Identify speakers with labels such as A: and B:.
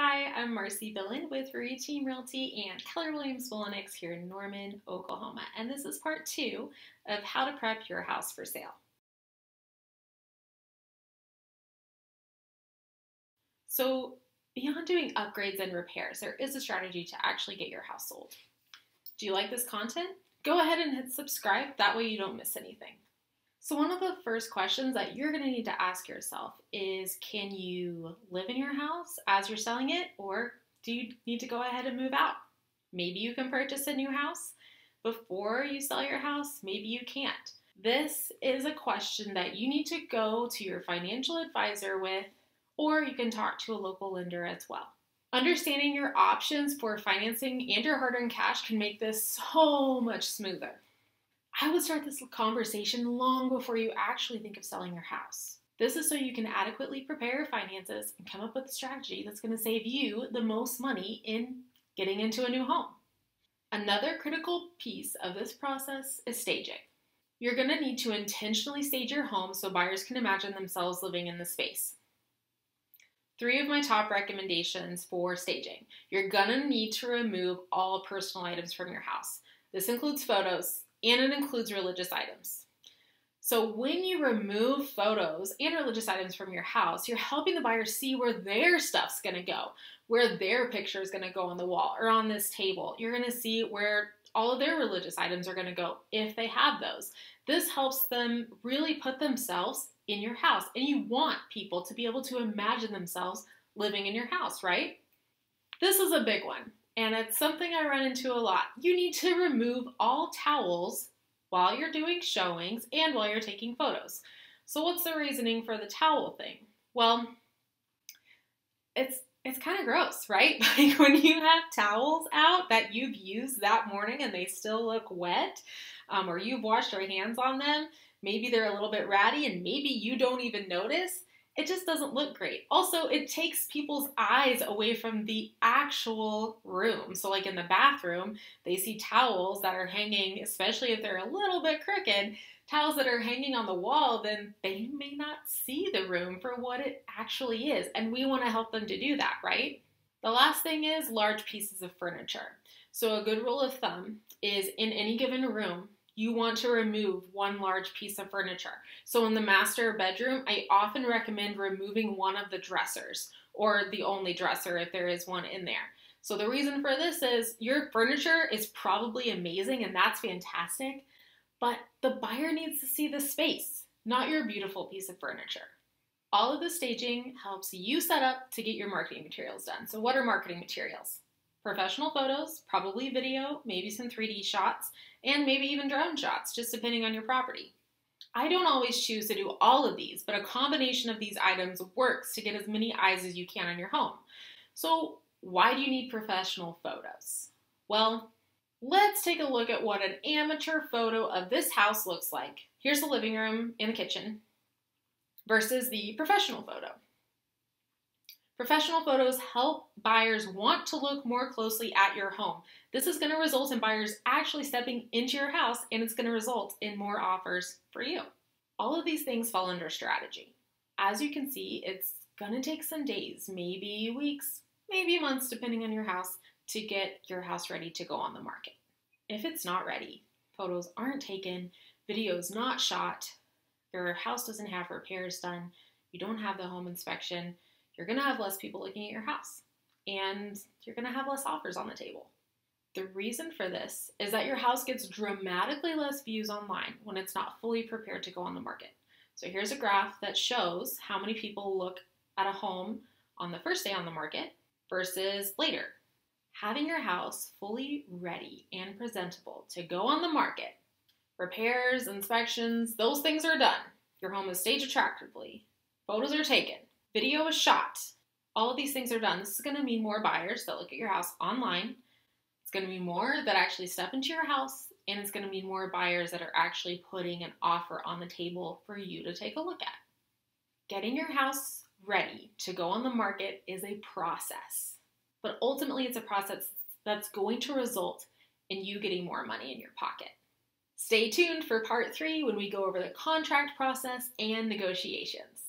A: Hi, I'm Marcie Billen with Team Realty and Keller Williams Mulinix here in Norman, Oklahoma, and this is part two of how to prep your house for sale. So, beyond doing upgrades and repairs, there is a strategy to actually get your house sold. Do you like this content? Go ahead and hit subscribe, that way you don't miss anything. So, one of the first questions that you're going to need to ask yourself is Can you live in your house as you're selling it, or do you need to go ahead and move out? Maybe you can purchase a new house before you sell your house, maybe you can't. This is a question that you need to go to your financial advisor with, or you can talk to a local lender as well. Understanding your options for financing and your hard earned cash can make this so much smoother. I would start this conversation long before you actually think of selling your house. This is so you can adequately prepare your finances and come up with a strategy that's going to save you the most money in getting into a new home. Another critical piece of this process is staging. You're going to need to intentionally stage your home so buyers can imagine themselves living in the space. Three of my top recommendations for staging. You're going to need to remove all personal items from your house. This includes photos, and it includes religious items. So when you remove photos and religious items from your house, you're helping the buyer see where their stuff's going to go, where their picture is going to go on the wall or on this table. You're going to see where all of their religious items are going to go if they have those. This helps them really put themselves in your house. And you want people to be able to imagine themselves living in your house, right? This is a big one and it's something I run into a lot. You need to remove all towels while you're doing showings and while you're taking photos. So what's the reasoning for the towel thing? Well, it's it's kind of gross, right? Like when you have towels out that you've used that morning and they still look wet, um, or you've washed your hands on them, maybe they're a little bit ratty and maybe you don't even notice it just doesn't look great. Also, it takes people's eyes away from the actual room. So, like in the bathroom, they see towels that are hanging, especially if they're a little bit crooked, towels that are hanging on the wall, then they may not see the room for what it actually is. And we want to help them to do that, right? The last thing is large pieces of furniture. So, a good rule of thumb is in any given room, you want to remove one large piece of furniture. So in the master bedroom, I often recommend removing one of the dressers or the only dresser if there is one in there. So the reason for this is your furniture is probably amazing and that's fantastic, but the buyer needs to see the space, not your beautiful piece of furniture. All of the staging helps you set up to get your marketing materials done. So what are marketing materials? Professional photos, probably video, maybe some 3D shots, and maybe even drone shots, just depending on your property. I don't always choose to do all of these, but a combination of these items works to get as many eyes as you can on your home. So, why do you need professional photos? Well, let's take a look at what an amateur photo of this house looks like. Here's the living room and the kitchen versus the professional photo. Professional photos help buyers want to look more closely at your home. This is going to result in buyers actually stepping into your house and it's going to result in more offers for you. All of these things fall under strategy. As you can see, it's going to take some days, maybe weeks, maybe months, depending on your house, to get your house ready to go on the market. If it's not ready, photos aren't taken, videos not shot, your house doesn't have repairs done, you don't have the home inspection, you're going to have less people looking at your house and you're going to have less offers on the table. The reason for this is that your house gets dramatically less views online when it's not fully prepared to go on the market. So here's a graph that shows how many people look at a home on the first day on the market versus later. Having your house fully ready and presentable to go on the market, repairs, inspections, those things are done. Your home is staged attractively, photos are taken, Video is shot. All of these things are done. This is going to mean more buyers that look at your house online. It's going to mean more that actually step into your house, and it's going to mean more buyers that are actually putting an offer on the table for you to take a look at. Getting your house ready to go on the market is a process, but ultimately, it's a process that's going to result in you getting more money in your pocket. Stay tuned for part three when we go over the contract process and negotiations.